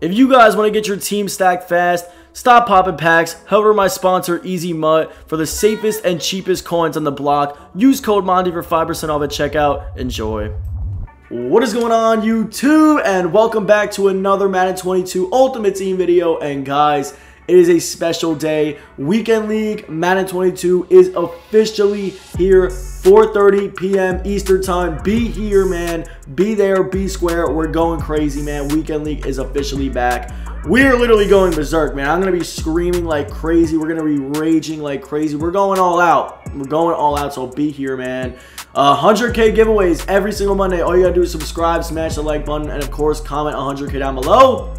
If you guys want to get your team stacked fast, stop popping packs, head over my sponsor Ezmut for the safest and cheapest coins on the block. Use code Monty for 5% off at checkout. Enjoy. What is going on YouTube and welcome back to another Madden 22 Ultimate Team video and guys it is a special day. Weekend League Madden 22 is officially here. 4.30 p.m. Eastern Time. Be here, man. Be there. Be square. We're going crazy, man. Weekend League is officially back. We're literally going berserk, man. I'm going to be screaming like crazy. We're going to be raging like crazy. We're going all out. We're going all out, so be here, man. Uh, 100k giveaways every single Monday. All you got to do is subscribe, smash the like button, and of course, comment 100k down below.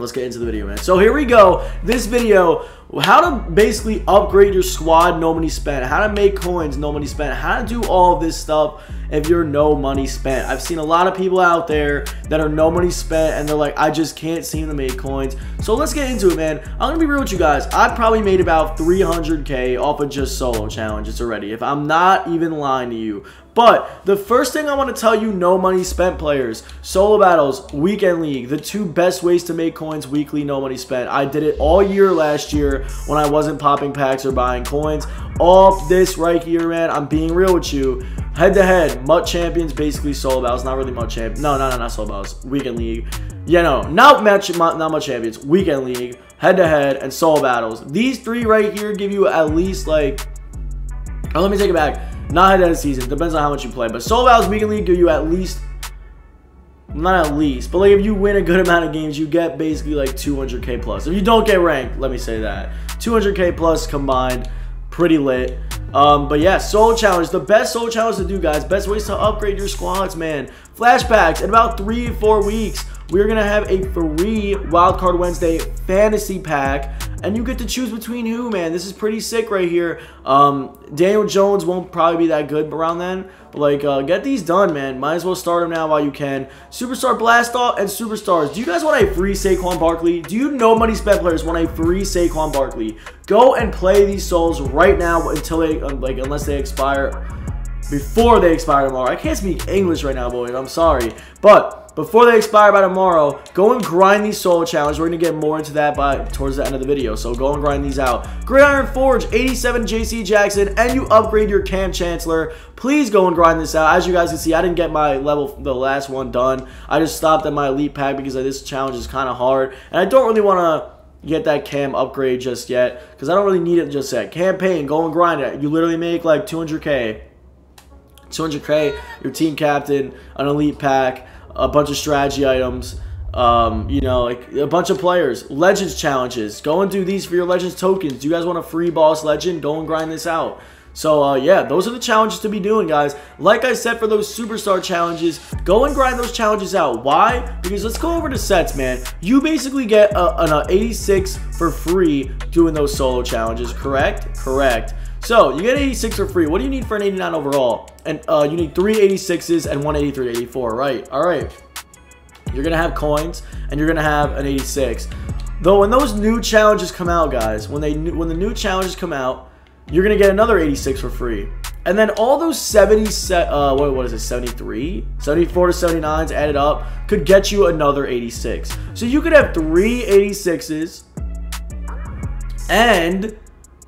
Let's get into the video, man. So here we go. This video, how to basically upgrade your squad, no money spent. How to make coins, no money spent. How to do all this stuff if you're no money spent. I've seen a lot of people out there that are no money spent and they're like, I just can't seem to make coins. So let's get into it, man. I'm going to be real with you guys. I probably made about 300k off of just solo challenges already. If I'm not even lying to you. But the first thing I want to tell you, no money spent players, solo battles, weekend league, the two best ways to make coins weekly, no money spent. I did it all year last year when I wasn't popping packs or buying coins. All this right here, man, I'm being real with you. Head to head, MUT Champions, basically solo battles. Not really MUT Champions. No, no, no, not solo battles. Weekend league. Yeah, no, not match, not MUT Champions. Weekend league, head to head, and solo battles. These three right here give you at least like. Oh, let me take it back. Not head to head season. Depends on how much you play. But Soul weekend league give you at least not at least, but like if you win a good amount of games, you get basically like 200k plus. If you don't get ranked, let me say that 200k plus combined, pretty lit. Um, but yeah, soul challenge, the best soul challenge to do, guys. Best ways to upgrade your squads, man. Flashbacks in about three four weeks. We're gonna have a free Wildcard Wednesday fantasy pack and you get to choose between who, man. This is pretty sick right here. Um, Daniel Jones won't probably be that good around then. But, like, uh, get these done, man. Might as well start them now while you can. Superstar Blastoff and Superstars. Do you guys want a free Saquon Barkley? Do you know money spent players want a free Saquon Barkley? Go and play these souls right now until they, um, like, unless they expire before they expire tomorrow. I can't speak English right now, boys. I'm sorry. But before they expire by tomorrow, go and grind these solo challenges. We're going to get more into that by towards the end of the video. So go and grind these out. Gridiron Forge, 87 JC Jackson, and you upgrade your Kam Chancellor. Please go and grind this out. As you guys can see, I didn't get my level, the last one done. I just stopped at my elite pack because this challenge is kind of hard. And I don't really want to get that Kam upgrade just yet because I don't really need it just yet. Campaign, go and grind it. You literally make like 200k. 200k, your team captain, an elite pack, a bunch of strategy items, um, you know, like a bunch of players. Legends challenges. Go and do these for your Legends tokens. Do you guys want a free boss legend? Go and grind this out. So, uh, yeah, those are the challenges to be doing, guys. Like I said, for those superstar challenges, go and grind those challenges out. Why? Because let's go over to sets, man. You basically get a, an 86 for free doing those solo challenges, correct? Correct. So, you get 86 for free. What do you need for an 89 overall? And uh, you need three 86s and one 83 84, right? All right. You're going to have coins, and you're going to have an 86. Though, when those new challenges come out, guys, when they when the new challenges come out, you're to get another 86 for free. And then all those 70 set, uh, what, what is it, 73? 74 to 79s added up could get you another 86. So you could have three 86s and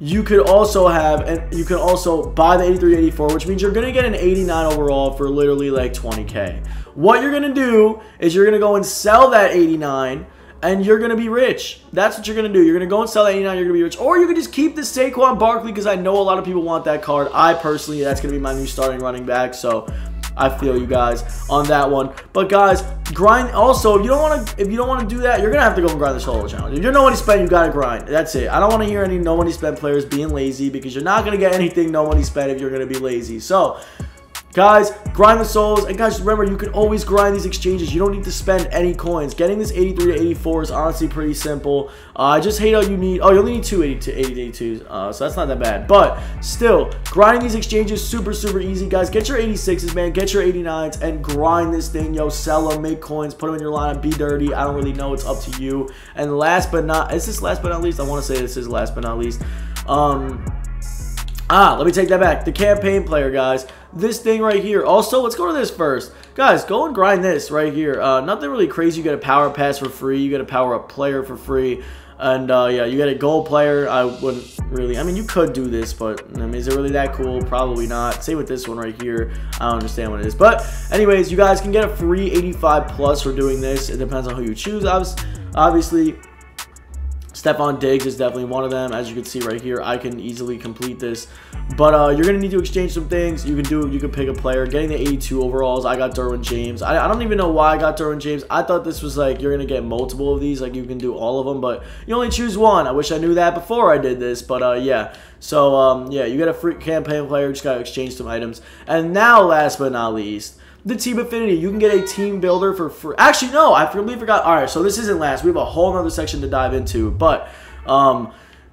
you could also have and you can also buy the 83 84 which means you're gonna get an 89 overall for literally like 20k what you're gonna do is you're gonna go and sell that 89 and you're gonna be rich that's what you're gonna do you're gonna go and sell that 89 you're gonna be rich or you can just keep the Saquon Barkley because I know a lot of people want that card I personally that's gonna be my new starting running back so I feel you guys on that one. But guys, grind. Also, if you don't want to, if you don't want to do that, you're gonna have to go and grind the solo challenge. If you're no money spent, you gotta grind. That's it. I don't want to hear any no money spent players being lazy because you're not gonna get anything no money spent if you're gonna be lazy. So Guys, grind the souls. And guys, remember, you can always grind these exchanges. You don't need to spend any coins. Getting this 83 to 84 is honestly pretty simple. Uh, I just hate how you need... Oh, you only need two 80 to 82. Uh, so that's not that bad. But still, grinding these exchanges super, super easy. Guys, get your 86s, man. Get your 89s and grind this thing. Yo, sell them, make coins, put them in your lineup, be dirty. I don't really know. It's up to you. And last but not... Is this last but not least? I want to say this is last but not least. Um... Ah, let me take that back. The campaign player, guys. This thing right here. Also, let's go to this first. guys, go and grind this right here. Uh, nothing really crazy. You get a power pass for free. You get a power up player for free. And uh, yeah, you get a gold player. I wouldn't really. I mean, you could do this, but I mean, is it really that cool? Probably not. Same with this one right here. I don't understand what it is. But anyways, you guys can get a free 85 plus for doing this. It depends on who you choose. Obviously, Stefon Diggs is definitely one of them. As you can see right here, I can easily complete this. But uh, you're going to need to exchange some things. You can do, you can pick a player. Getting the 82 overalls, I got Derwin James. I, I don't even know why I got Derwin James. I thought this was like, you're going to get multiple of these. Like you can do all of them, but you only choose one. I wish I knew that before I did this. But uh, yeah. So um, yeah, you get a free campaign player. Just got to exchange some items. And now, last but not least, the Team Affinity. You can get a team builder for free. Actually, no, I completely forgot. All right, so this isn't last. We have a whole other section to dive into, but um,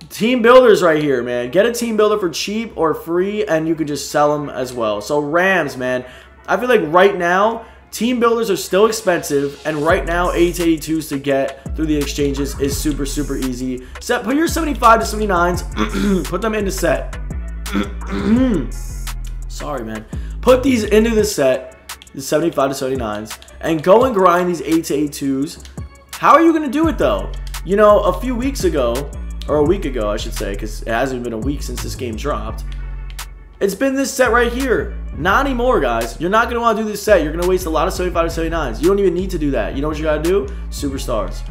team builders right here, man. Get a team builder for cheap or free, and you can just sell them as well. So Rams, man. I feel like right now, team builders are still expensive, and right now, 8082s to get through the exchanges is super, super easy. Set, put your 75 to 79s, put them into set. Sorry, man. Put these into the set the 75 to 79s, and go and grind these 8 to 82s. How are you going to do it though? You know, a few weeks ago, or a week ago, I should say, because it hasn't been a week since this game dropped. It's been this set right here. Not anymore, guys. You're not going to want to do this set. You're going to waste a lot of 75 to 79s. You don't even need to do that. You know what you got to do? Superstars.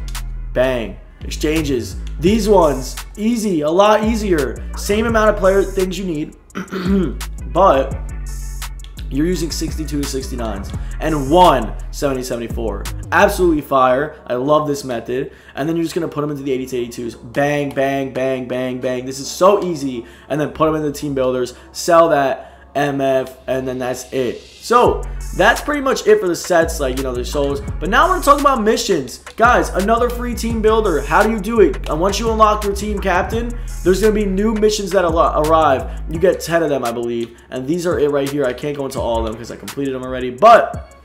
Bang. Exchanges. These ones. Easy. A lot easier. Same amount of player things you need. but you're using 62 69s and one 70 74. Absolutely fire. I love this method. And then you're just going to put them into the 80 to 82s. Bang, bang, bang, bang, bang. This is so easy. And then put them in the team builders, sell that MF, and then that's it. So, that's pretty much it for the sets, like, you know, the souls. But now we're going to talk about missions. Guys, another free team builder. How do you do it? And once you unlock your team captain, there's going to be new missions that arrive. You get 10 of them, I believe. And these are it right here. I can't go into all of them because I completed them already. But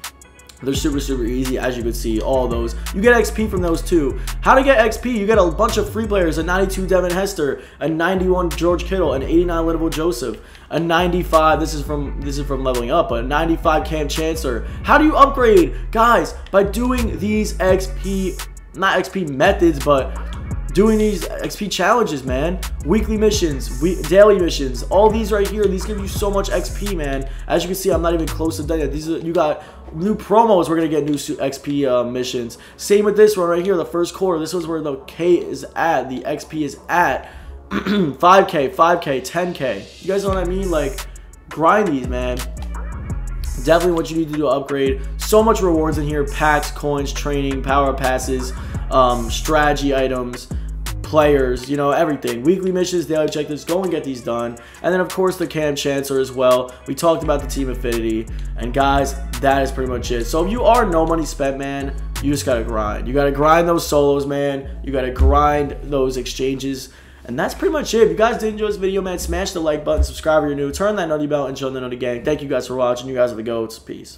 they're super, super easy, as you can see, all those. You get XP from those too. How to get XP? You get a bunch of free players, a 92 Devin Hester, a 91 George Kittle, an 89 Linval Joseph, a 95, this is from this is from leveling up, a 95 Kam Chancellor. How do you upgrade? Guys, by doing these XP, not XP methods, but doing these XP challenges, man. Weekly missions, we daily missions, all these right here, these give you so much XP, man. As you can see, I'm not even close to done yet. These are, you got new promos, we're gonna get new XP uh, missions. Same with this one right here, the first quarter. This was where the K is at, the XP is at. 5k, 5k, 10k. You guys know what I mean? Like, grind these, man. Definitely what you need to do to upgrade. So much rewards in here. Packs, coins, training, power passes, um, strategy items players, you know, everything. Weekly missions, daily checklists, go and get these done. And then, of course, the Kam Chancellor as well. We talked about the Team Affinity. And, guys, that is pretty much it. So, if you are no money spent, man, you just got to grind. You got to grind those solos, man. You got to grind those exchanges. And that's pretty much it. If you guys did enjoy this video, man, smash the like button, subscribe if you're new, turn that nutty bell, and join the nutty gang. Thank you guys for watching. You guys are the GOATs. Peace.